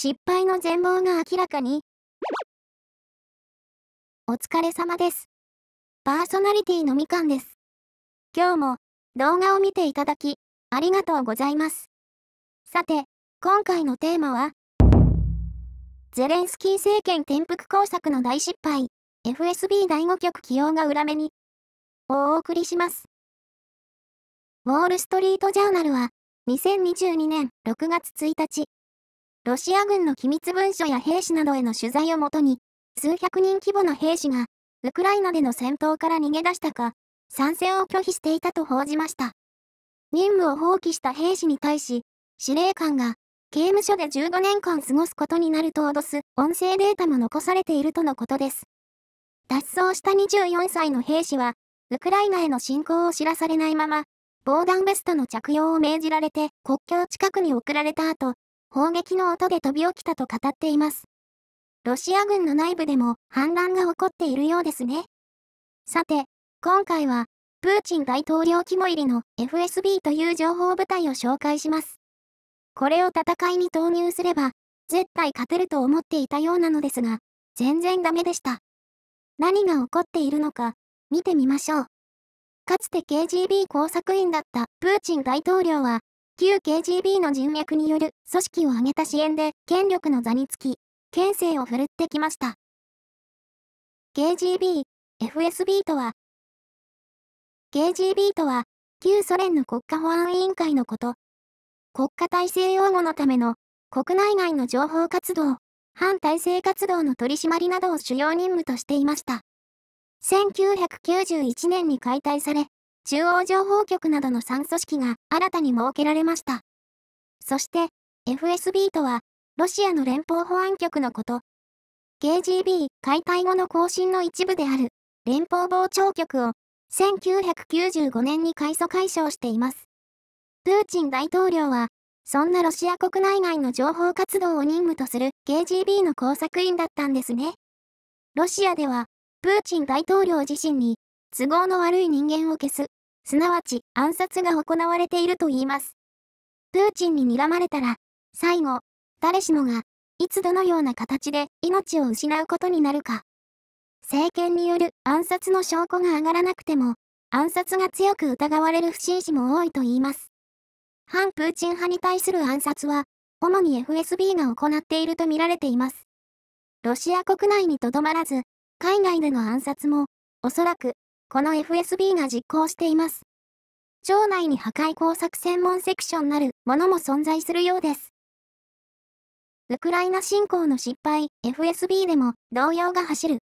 失敗の全貌が明らかに。お疲れ様です。パーソナリティのみかんです。今日も動画を見ていただき、ありがとうございます。さて、今回のテーマは、ゼレンスキー政権転覆工作の大失敗、FSB 第5局起用が裏目に、をお送りします。ウォールストリートジャーナルは、2022年6月1日、ロシア軍の機密文書や兵士などへの取材をもとに、数百人規模の兵士が、ウクライナでの戦闘から逃げ出したか、参戦を拒否していたと報じました。任務を放棄した兵士に対し、司令官が、刑務所で15年間過ごすことになると脅す音声データも残されているとのことです。脱走した24歳の兵士は、ウクライナへの侵攻を知らされないまま、防弾ベストの着用を命じられて国境近くに送られた後、砲撃の音で飛び起きたと語っています。ロシア軍の内部でも反乱が起こっているようですね。さて、今回は、プーチン大統領肝入りの FSB という情報部隊を紹介します。これを戦いに投入すれば、絶対勝てると思っていたようなのですが、全然ダメでした。何が起こっているのか、見てみましょう。かつて KGB 工作員だったプーチン大統領は、旧 KGB の人脈による組織を挙げた支援で権力の座につき、県政を振るってきました。KGB、FSB とは、KGB とは、旧ソ連の国家保安委員会のこと。国家体制擁護のための国内外の情報活動、反体制活動の取り締まりなどを主要任務としていました。1991年に解体され、中央情報局などの3組織が新たに設けられました。そして、FSB とは、ロシアの連邦保安局のこと。KGB 解体後の更新の一部である、連邦防潮局を、1995年に改組解消しています。プーチン大統領は、そんなロシア国内外の情報活動を任務とする KGB の工作員だったんですね。ロシアでは、プーチン大統領自身に都合の悪い人間を消す、すなわち暗殺が行われていると言います。プーチンに睨まれたら、最後、誰しもが、いつどのような形で命を失うことになるか。政権による暗殺の証拠が上がらなくても、暗殺が強く疑われる不審死も多いと言います。反プーチン派に対する暗殺は、主に FSB が行っていると見られています。ロシア国内にとどまらず、海外での暗殺も、おそらく、この FSB が実行しています。町内に破壊工作専門セクションなるものも存在するようです。ウクライナ侵攻の失敗、FSB でも動揺が走る。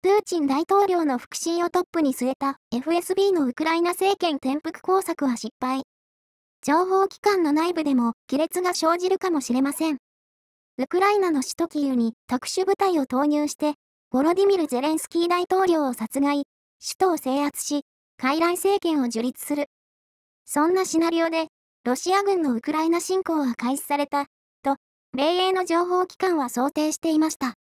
プーチン大統領の腹心をトップに据えた FSB のウクライナ政権転覆工作は失敗。情報機関の内部でも亀裂が生じるかもしれません。ウクライナの首都キーウに特殊部隊を投入して、ボロディミル・ゼレンスキー大統領を殺害、首都を制圧し、傀儡政権を樹立する。そんなシナリオで、ロシア軍のウクライナ侵攻は開始された、と、米英の情報機関は想定していました。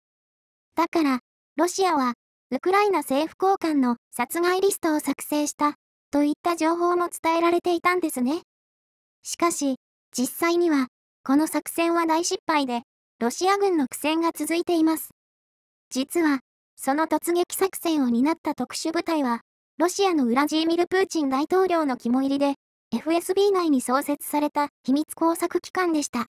だから、ロシアは、ウクライナ政府高官の殺害リストを作成した、といった情報も伝えられていたんですね。しかし、実際には、この作戦は大失敗で、ロシア軍の苦戦が続いています。実は、その突撃作戦を担った特殊部隊は、ロシアのウラジーミル・プーチン大統領の肝入りで、FSB 内に創設された秘密工作機関でした。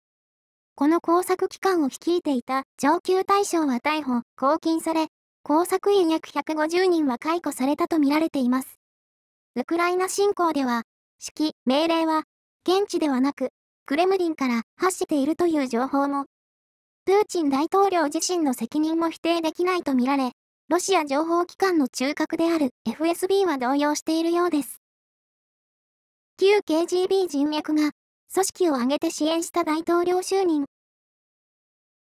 この工作機関を率いていた上級大将は逮捕、拘禁され、工作員約150人は解雇されたとみられています。ウクライナ侵攻では、指揮、命令は、現地ではなく、クレムリンから発しているという情報もプーチン大統領自身の責任も否定できないとみられ、ロシア情報機関の中核である FSB は動揺しているようです。旧 KGB 人脈が組織を挙げて支援した大統領就任。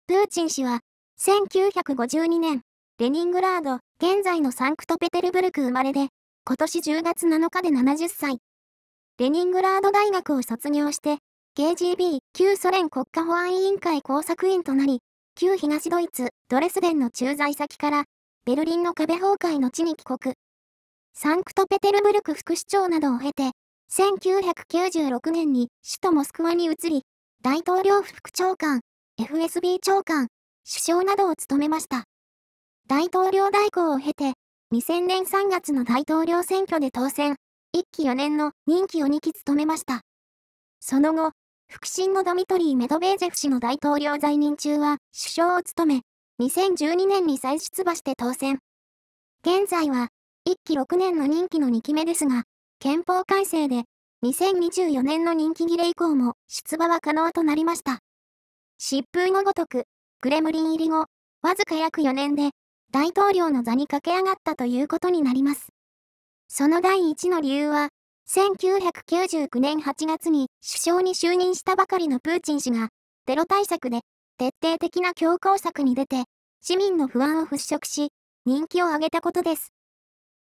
プーチン氏は1952年、レニングラード、現在のサンクトペテルブルク生まれで、今年10月7日で70歳。レニングラード大学を卒業して、KGB、旧ソ連国家保安委員会工作員となり、旧東ドイツ、ドレスデンの駐在先から、ベルリンの壁崩壊の地に帰国。サンクトペテルブルク副市長などを経て、1996年に首都モスクワに移り、大統領府副長官、FSB 長官、首相などを務めました。大統領代行を経て、2000年3月の大統領選挙で当選、1期4年の任期を2期務めました。その後、腹心のドミトリー・メドベージェフ氏の大統領在任中は首相を務め、2012年に再出馬して当選。現在は、1期6年の任期の2期目ですが、憲法改正で、2024年の任期切れ以降も出馬は可能となりました。疾風のごとく、クレムリン入り後、わずか約4年で、大統領の座に駆け上がったということになります。その第一の理由は、1999年8月に首相に就任したばかりのプーチン氏が、テロ対策で徹底的な強硬策に出て、市民の不安を払拭し、人気を上げたことです。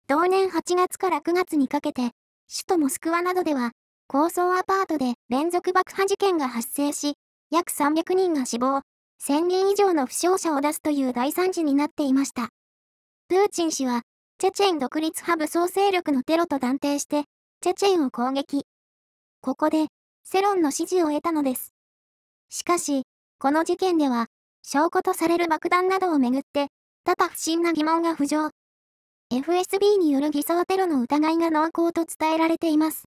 同年8月から9月にかけて、首都モスクワなどでは、高層アパートで連続爆破事件が発生し、約300人が死亡、1000人以上の負傷者を出すという大惨事になっていました。プーチン氏は、チェチェン独立派武装勢力のテロと断定して、チェチェンを攻撃。ここで、世論の支持を得たのです。しかし、この事件では、証拠とされる爆弾などをめぐって、多々不審な疑問が浮上。FSB による偽装テロの疑いが濃厚と伝えられています。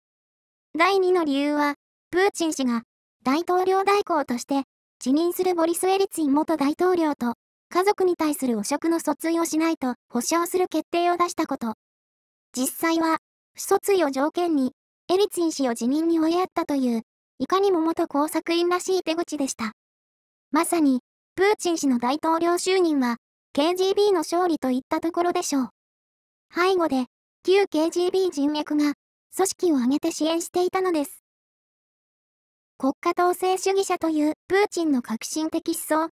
第2の理由は、プーチン氏が大統領代行として辞任するボリス・エリツィン元大統領と家族に対する汚職の訴追をしないと保証する決定を出したこと。実際は不訴追を条件に、エリツィン氏を辞任に追いやったという、いかにも元工作員らしい手口でした。まさに、プーチン氏の大統領就任は、KGB の勝利といったところでしょう。背後で、旧 KGB 人脈が、組織を挙げて支援していたのです。国家統制主義者というプーチンの革新的思想。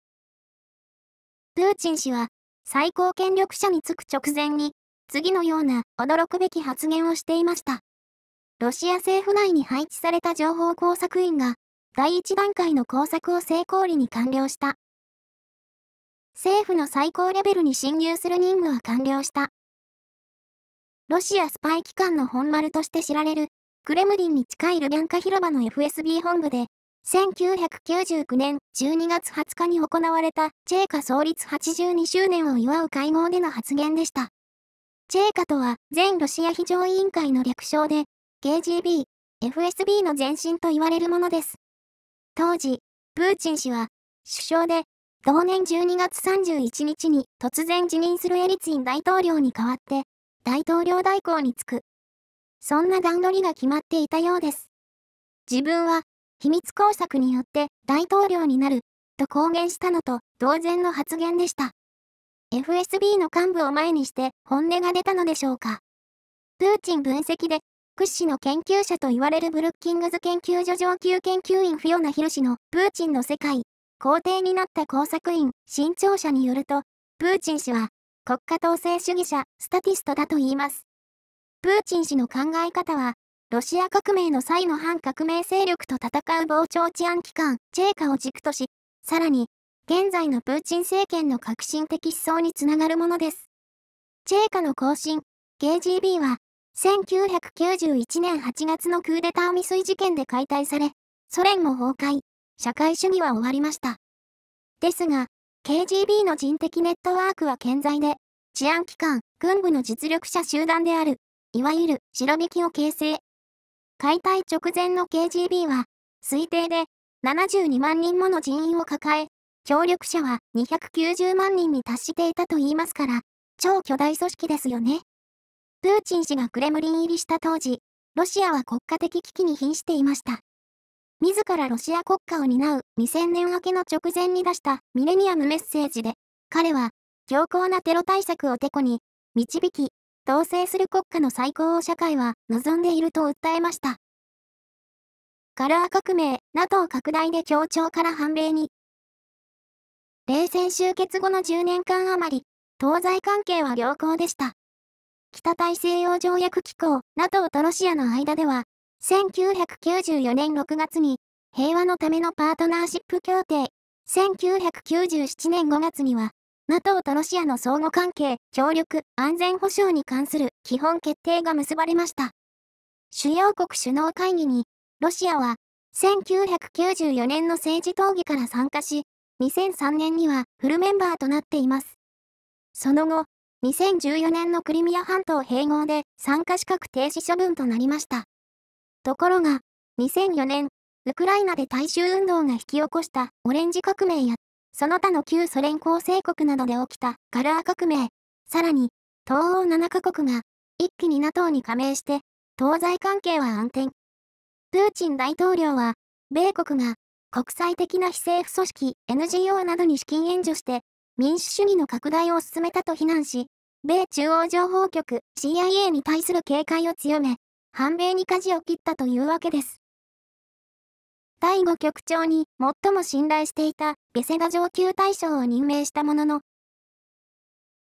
プーチン氏は、最高権力者に就く直前に、次のような驚くべき発言をしていました。ロシア政府内に配置された情報工作員が、第一段階の工作を成功裏に完了した。政府の最高レベルに侵入する任務は完了した。ロシアスパイ機関の本丸として知られる、クレムリンに近いルビャンカ広場の FSB 本部で、1999年12月20日に行われたチェーカ創立82周年を祝う会合での発言でした。チェーカとは全ロシア非常委員会の略称で、KGB、FSB の前身と言われるものです。当時、プーチン氏は、首相で、同年12月31日に突然辞任するエリツィン大統領に代わって、大統領代行に就く。そんな段取りが決まっていたようです。自分は、秘密工作によって大統領になる、と公言したのと同然の発言でした。FSB の幹部を前にして本音が出たのでしょうか。プーチン分析で屈指の研究者と言われるブルッキングズ研究所上級研究員フィオナ・ヒル氏のプーチンの世界、皇帝になった工作員、新潮社によると、プーチン氏は国家統制主義者、スタティストだと言います。プーチン氏の考え方は、ロシア革命の際の反革命勢力と戦う傍聴治安機関、チェーカを軸とし、さらに、現在のプーチン政権の革新的思想につながるものです。チェーカの更新、KGB は、1991年8月のクーデター未遂事件で解体され、ソ連も崩壊、社会主義は終わりました。ですが、KGB の人的ネットワークは健在で、治安機関、軍部の実力者集団である、いわゆる白引きを形成。解体直前の KGB は、推定で72万人もの人員を抱え、協力者は290万人に達していたと言いますから、超巨大組織ですよね。プーチン氏がクレムリン入りした当時、ロシアは国家的危機に瀕していました。自らロシア国家を担う2000年明けの直前に出したミレニアムメッセージで、彼は強硬なテロ対策をてこに、導き、統制する国家の最高を社会は望んでいると訴えました。カラー革命、NATO 拡大で協調から反米に、冷戦終結後の10年間余り、東西関係は良好でした。北大西洋条約機構 NATO とロシアの間では、1994年6月に平和のためのパートナーシップ協定、1997年5月には NATO とロシアの相互関係、協力、安全保障に関する基本決定が結ばれました。主要国首脳会議に、ロシアは1994年の政治討議から参加し、2003年にはフルメンバーとなっています。その後、2014年のクリミア半島併合で参加資格停止処分となりました。ところが、2004年、ウクライナで大衆運動が引き起こしたオレンジ革命や、その他の旧ソ連構成国などで起きたカラー革命、さらに、東欧7カ国が一気に NATO に加盟して、東西関係は暗転。プーチン大統領は、米国が国際的な非政府組織 NGO などに資金援助して民主主義の拡大を進めたと非難し、米中央情報局 CIA に対する警戒を強め、反米に舵を切ったというわけです。第5局長に最も信頼していたベセダ上級大将を任命したものの、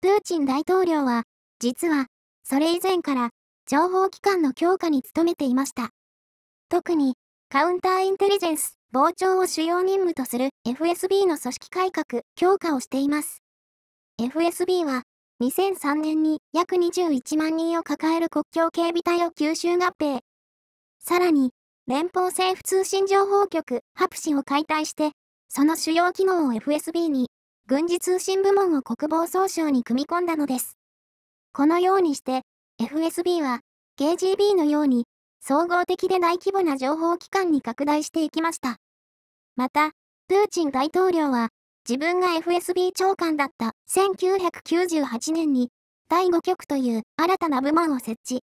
プーチン大統領は、実は、それ以前から情報機関の強化に努めていました。特に、カウンターインテリジェンス、傍聴を主要任務とする FSB の組織改革、強化をしています。FSB は、2003年に約21万人を抱える国境警備隊を吸収合併。さらに、連邦政府通信情報局、ハプシを解体して、その主要機能を FSB に、軍事通信部門を国防総省に組み込んだのです。このようにして、FSB は、KGB のように、総合的で大規模な情報機関に拡大していきました。また、プーチン大統領は、自分が FSB 長官だった1998年に、第5局という新たな部門を設置。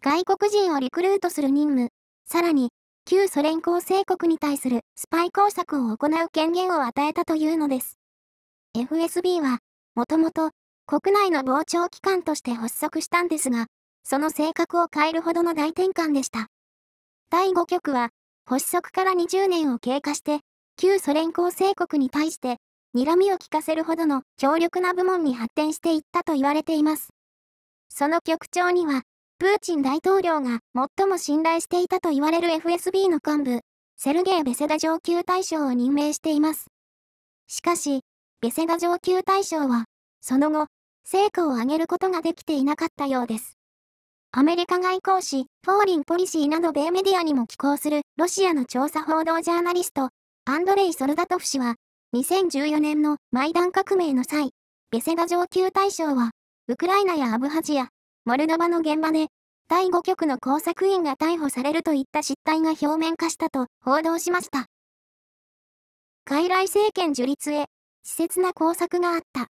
外国人をリクルートする任務、さらに、旧ソ連構成国に対するスパイ工作を行う権限を与えたというのです。FSB は、もともと国内の傍聴機関として発足したんですが、その性格を変えるほどの大転換でした。第5局は、発足から20年を経過して、旧ソ連構成国に対して、睨みを利かせるほどの強力な部門に発展していったと言われています。その局長には、プーチン大統領が最も信頼していたと言われる FSB の幹部、セルゲイ・ベセダ上級大将を任命しています。しかし、ベセダ上級大将は、その後、成果を上げることができていなかったようです。アメリカ外交誌、フォーリンポリシーなど米メディアにも寄稿するロシアの調査報道ジャーナリスト、アンドレイ・ソルダトフ氏は、2014年のマイダン革命の際、ベセダ上級大将は、ウクライナやアブハジア、モルドバの現場で、第5局の工作員が逮捕されるといった失態が表面化したと報道しました。傀儡政権樹立へ、稚拙な工作があった。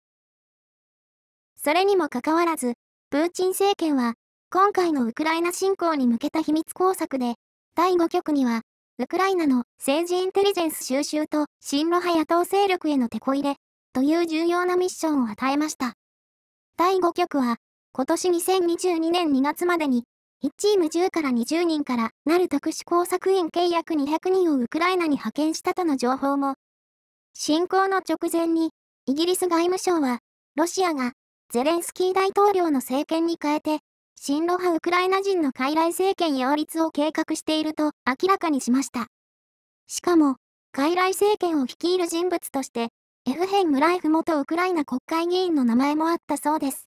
それにもかかわらず、プーチン政権は、今回のウクライナ侵攻に向けた秘密工作で、第5局には、ウクライナの政治インテリジェンス収集と親ロ派野党勢力への手こ入れ、という重要なミッションを与えました。第5局は、今年2022年2月までに、1チーム10から20人からなる特殊工作員契約200人をウクライナに派遣したとの情報も、侵攻の直前に、イギリス外務省は、ロシアがゼレンスキー大統領の政権に変えて、親ロ派ウクライナ人の傀儡政権擁立を計画していると明らかにしました。しかも、傀儡政権を率いる人物として、エフヘン・ムライフ元ウクライナ国会議員の名前もあったそうです。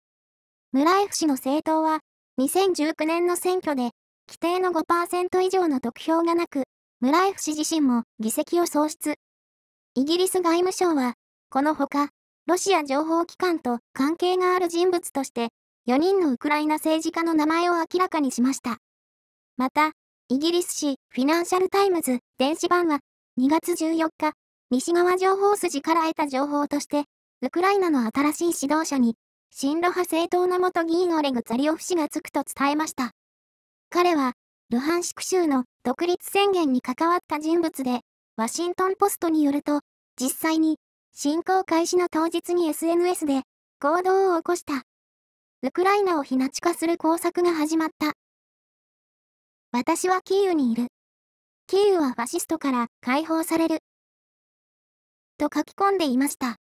ムライフ氏の政党は、2019年の選挙で、規定の5%以上の得票がなく、ムラエフ氏自身も議席を喪失。イギリス外務省は、このほか、ロシア情報機関と関係がある人物として、4人のウクライナ政治家の名前を明らかにしました。また、イギリス紙フィナンシャルタイムズ電子版は2月14日、西側情報筋から得た情報として、ウクライナの新しい指導者に、親ロ派政党の元議員オレグ・ツァリョフ氏がつくと伝えました。彼は、ルハンシク州の独立宣言に関わった人物で、ワシントンポストによると、実際に、侵攻開始の当日に SNS で行動を起こしたウクライナを非ナチ化する工作が始まった。私はキーウにいる。キーウはファシストから解放される。と書き込んでいました。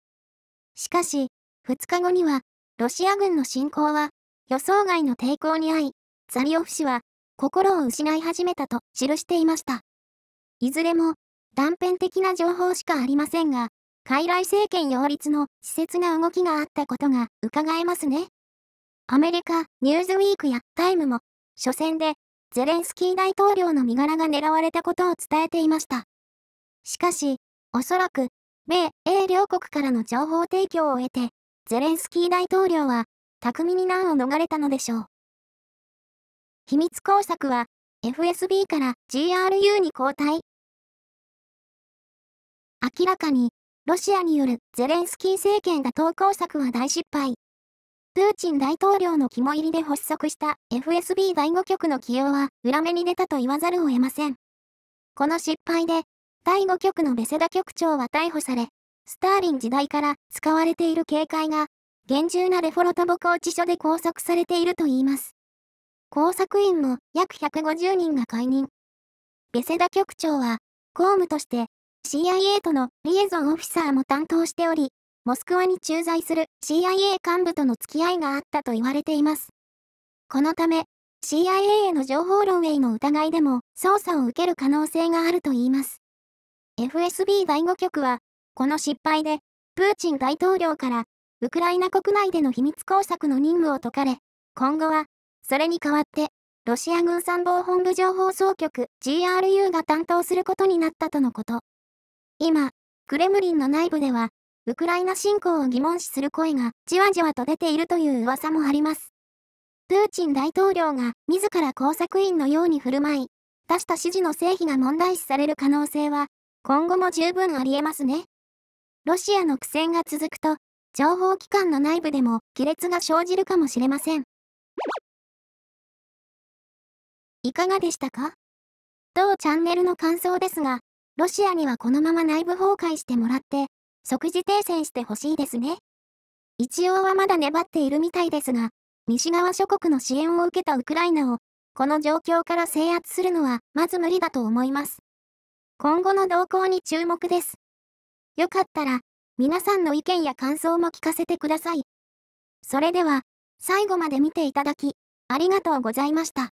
しかし、2日後には、ロシア軍の侵攻は予想外の抵抗に遭い、ザリオフ氏は心を失い始めたと記していました。いずれも断片的な情報しかありませんが、傀儡政権擁立の稚拙な動きがあったことが伺えますね。アメリカ、ニューズウィークやタイムも、初戦でゼレンスキー大統領の身柄が狙われたことを伝えていました。しかし、おそらく、米、英両国からの情報提供を得て、ゼレンスキー大統領は、巧みに難を逃れたのでしょう。秘密工作は、FSB から GRU に交代。明らかに、ロシアによるゼレンスキー政権打倒工作は大失敗。プーチン大統領の肝入りで発足した FSB 第5局の起用は裏目に出たと言わざるを得ません。この失敗で、第5局のベセダ局長は逮捕され、スターリン時代から使われている警戒が、厳重なレフォロトボ拘置所で拘束されているといいます。工作員も約150人が解任。ベセダ局長は、公務として CIA とのリエゾンオフィサーも担当しており、モスクワに駐在する CIA 幹部との付き合いがあったと言われています。このため、CIA への情報漏洩の疑いでも捜査を受ける可能性があるといいます。FSB 第5局は、この失敗で、プーチン大統領から、ウクライナ国内での秘密工作の任務を解かれ、今後は、それに代わって、ロシア軍参謀本部情報総局 GRU が担当することになったとのこと。今、クレムリンの内部では、ウクライナ侵攻を疑問視する声がじわじわと出ているという噂もあります。プーチン大統領が自ら工作員のように振る舞い、出した指示の成否が問題視される可能性は、今後も十分あり得ますね。ロシアの苦戦が続くと、情報機関の内部でも亀裂が生じるかもしれません。いかがでしたか？当チャンネルの感想ですが、ロシアにはこのまま内部崩壊してもらって、即時停戦してほしいですね。一応はまだ粘っているみたいですが、西側諸国の支援を受けたウクライナを、この状況から制圧するのはまず無理だと思います。今後の動向に注目です。よかったら、皆さんの意見や感想も聞かせてください。それでは、最後まで見ていただき、ありがとうございました。